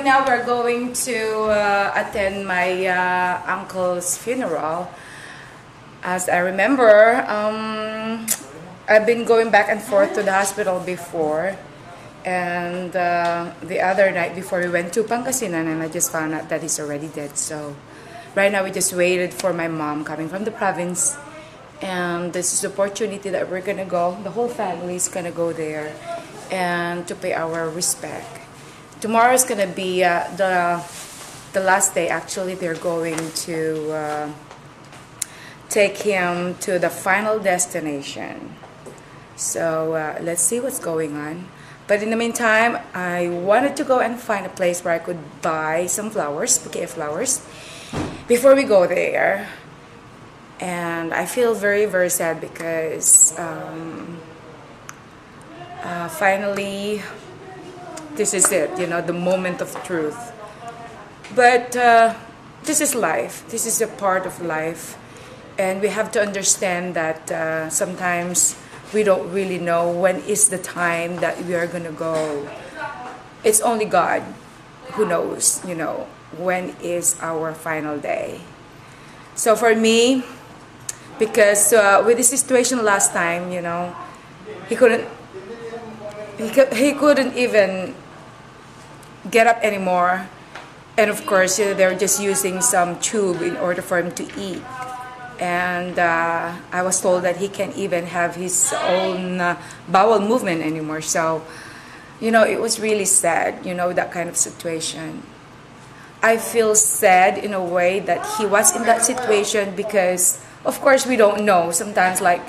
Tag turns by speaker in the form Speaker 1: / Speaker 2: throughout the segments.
Speaker 1: Right now we're going to uh, attend my uh, uncle's funeral. As I remember, um, I've been going back and forth to the hospital before. And uh, the other night before we went to Pangasinan and I just found out that he's already dead. So right now we just waited for my mom coming from the province. And this is the opportunity that we're gonna go. The whole family is gonna go there and to pay our respect. Tomorrow is gonna be uh, the the last day. Actually, they're going to uh, take him to the final destination. So uh, let's see what's going on. But in the meantime, I wanted to go and find a place where I could buy some flowers, bouquet of flowers, before we go there. And I feel very, very sad because um, uh, finally, this is it, you know, the moment of truth. But uh, this is life. This is a part of life. And we have to understand that uh, sometimes we don't really know when is the time that we are going to go. It's only God who knows, you know, when is our final day. So for me, because uh, with the situation last time, you know, he couldn't he, he couldn't even get up anymore. And of course, you know, they're just using some tube in order for him to eat. And uh, I was told that he can't even have his own uh, bowel movement anymore. So, you know, it was really sad, you know, that kind of situation. I feel sad in a way that he was in that situation because, of course, we don't know. Sometimes, like,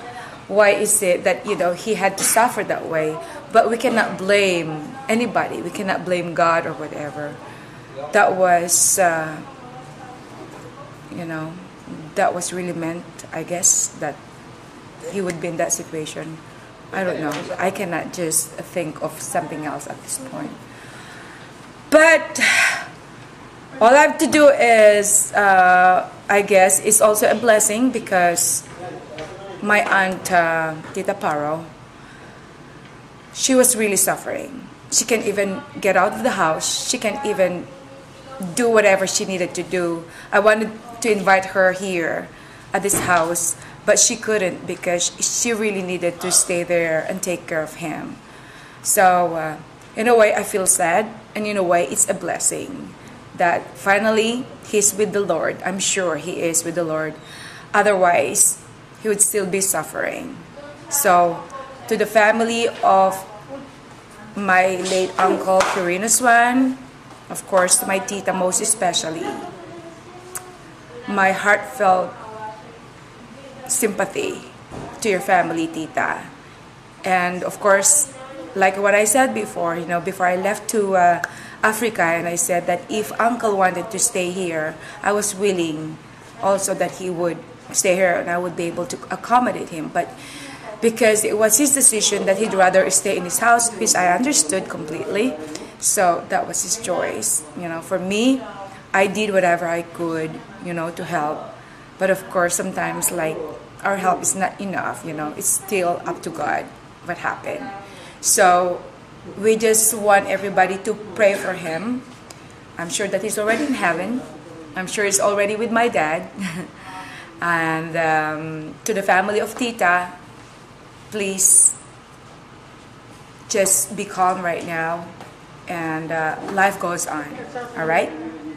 Speaker 1: why is it that, you know, he had to suffer that way? But we cannot blame anybody. We cannot blame God or whatever. That was, uh, you know, that was really meant, I guess, that he would be in that situation. I don't know. I cannot just think of something else at this point. But all I have to do is, uh, I guess, is also a blessing because my aunt, uh, Tita Paro, she was really suffering. She can't even get out of the house. She can't even do whatever she needed to do. I wanted to invite her here at this house, but she couldn't because she really needed to stay there and take care of him. So, uh, in a way, I feel sad, and in a way, it's a blessing that finally he's with the Lord. I'm sure he is with the Lord. Otherwise, he would still be suffering. So, to the family of my late uncle Quirino Swan, of course, to my tita most especially, my heartfelt sympathy to your family, tita. And of course, like what I said before, you know, before I left to uh, Africa, and I said that if uncle wanted to stay here, I was willing also that he would stay here and I would be able to accommodate him. But because it was his decision that he'd rather stay in his house, which I understood completely. So that was his choice. You know, for me, I did whatever I could, you know, to help. But of course, sometimes like our help is not enough, you know, it's still up to God what happened. So we just want everybody to pray for him. I'm sure that he's already in heaven. I'm sure he's already with my dad. and um, to the family of Tita, please just be calm right now and uh, life goes on all right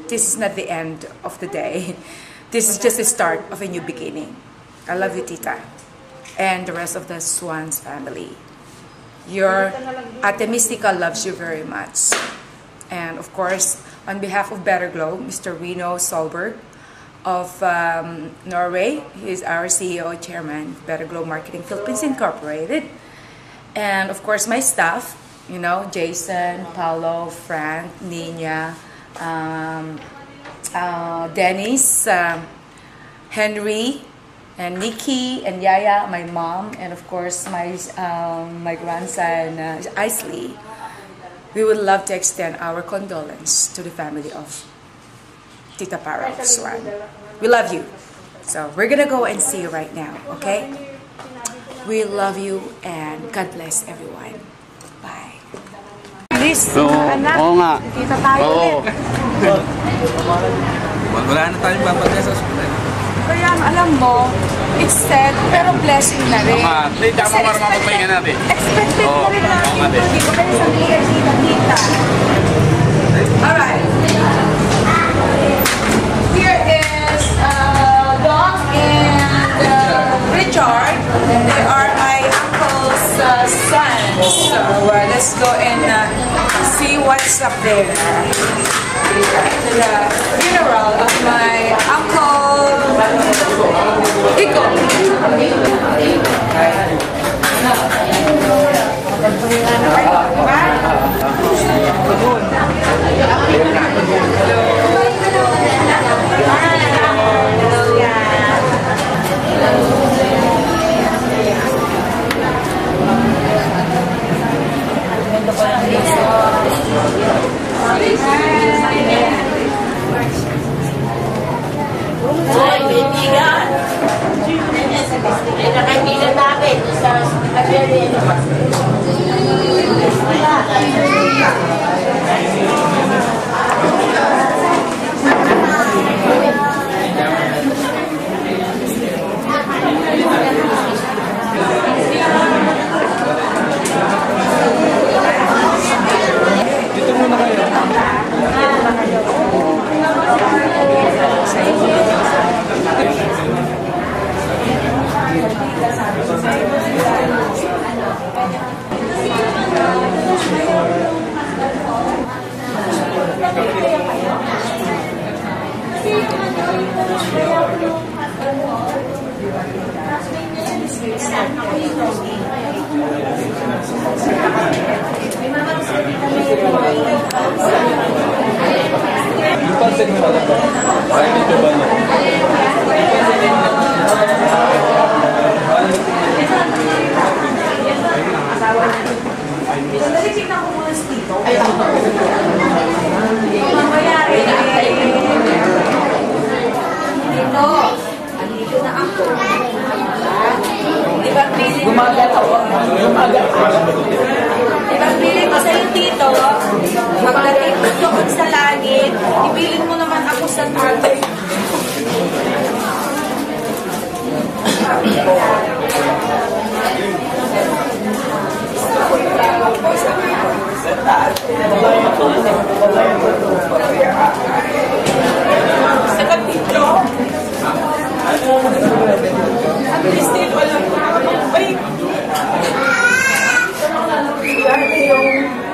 Speaker 1: this is not the end of the day. This is just the start of a new beginning. I love you tita and the rest of the swans family. Your ate mystica loves you very much. And of course on behalf of better glow mr reno solberg of um, Norway. He's our CEO, chairman, Better Glow Marketing Philippines Incorporated. And of course, my staff, you know, Jason, Paulo, Frank, Nina, um, uh, Dennis, um, Henry, and Nikki, and Yaya, my mom, and of course, my, um, my grandson, uh, Isley. We would love to extend our condolence to the family of Tita Paro Swan. We love you. So we're gonna go and see you right now, okay? We love you and God bless everyone. Bye. Please,
Speaker 2: Oo,
Speaker 1: anak.
Speaker 2: oo nga.
Speaker 1: Kita tayo
Speaker 2: Oo.
Speaker 1: ulit.
Speaker 3: Wala na tayong babagay sa ospital.
Speaker 1: Kaya alam mo, it's sad, pero blessing na rin.
Speaker 2: Oo. Hindi, tsaka
Speaker 1: Kasi
Speaker 2: para
Speaker 1: expected-
Speaker 2: mapapahinga natin.
Speaker 1: Expected
Speaker 2: Oo,
Speaker 1: na rin natin.
Speaker 2: oo nga din.
Speaker 1: Hindi ko kayo sabihin, kita, kita. Alright. Richard. They are my uncle's uh, sons. So uh, let's go and uh, see what's up there. The funeral of my uncle Iko.
Speaker 4: Ay, Ipagpilit ko sa'yo dito, pagdating ko doon sa langit, ipilit mo naman ako sa tatay. Sa kapitlo. At least dito alam ko na mag-bike. Yan yung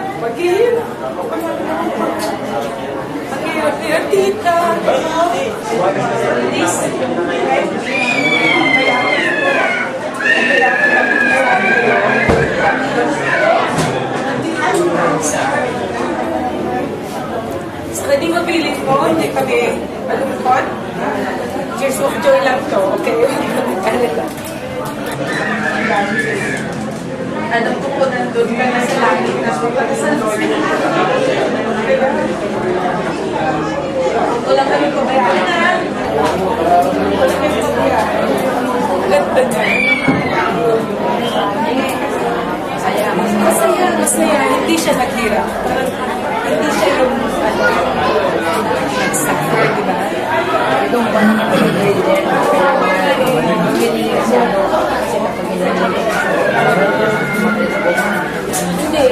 Speaker 4: mahirap. Hindi siya yung ano, nag-suffer, di ba? I don't want to be there. Hindi siya, ano, sila Hindi,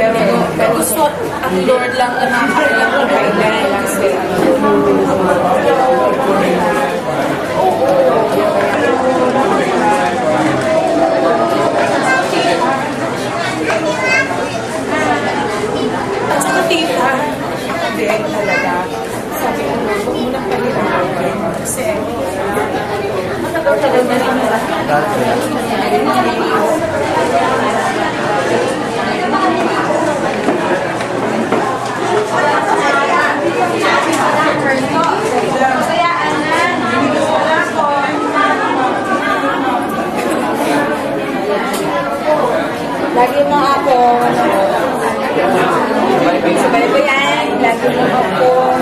Speaker 4: pero gusto ang Lord lang na makakailang kailangan lang sila. Kasi, matagal-tagal na rin Lagi mo ako, ano, Subaybayan, lagi mo ako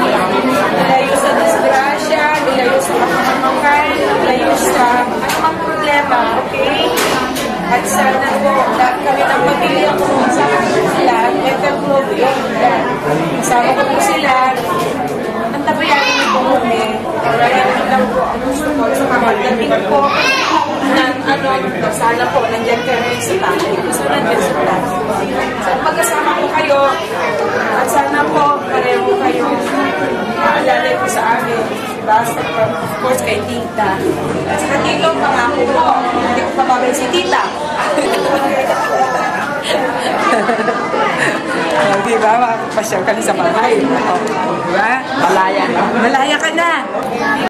Speaker 4: At sana po, lahat kami ng pamilya ko, ko sila, Ever Globe yun. Kasama ko po sila, ang tabayanin niyo po kami. Kaya lang po ang gusto ko sa pagdating po ng ano, sana po, nandiyan kayo sa tayo. Gusto nandiyan sa tayo. Sana pagkasama po kayo, at sana po, pareho kayo maalala po sa amin. Basta, of course, kay tita. At saka tito, pangako po, hindi ko pababay si tita.
Speaker 1: Oh, di ba? Makakapasyal ka na sa bahay. Oh, di ba? Malaya. Malaya ka na.